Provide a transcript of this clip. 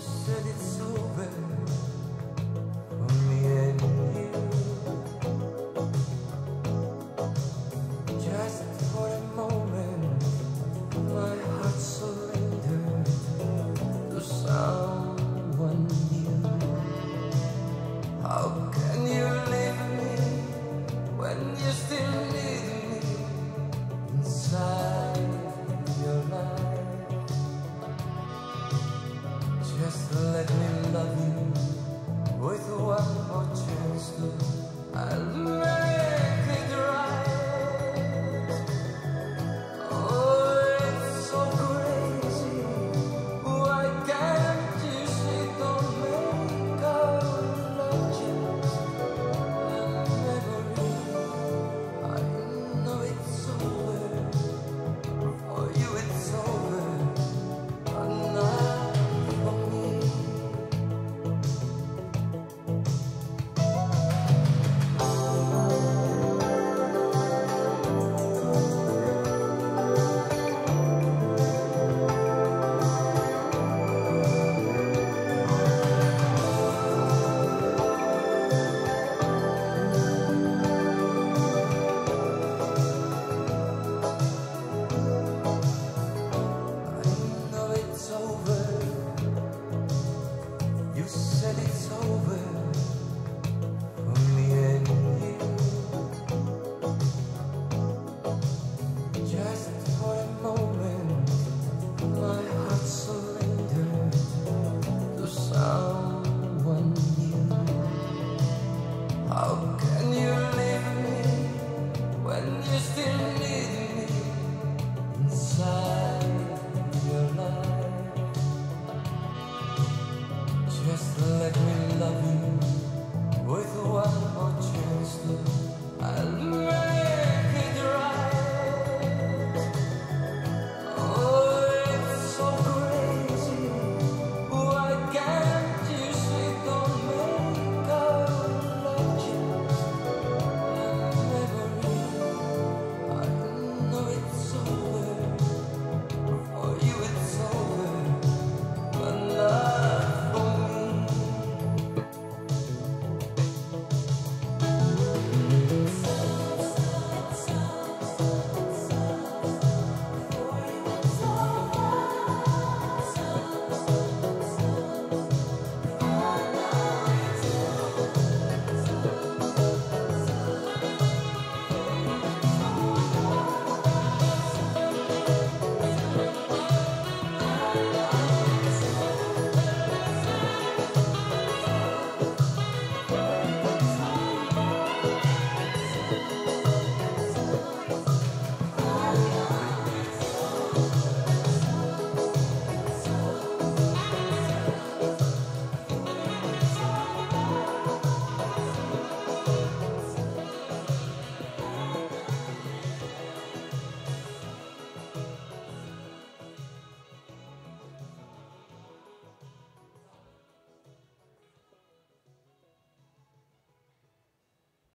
said it's over.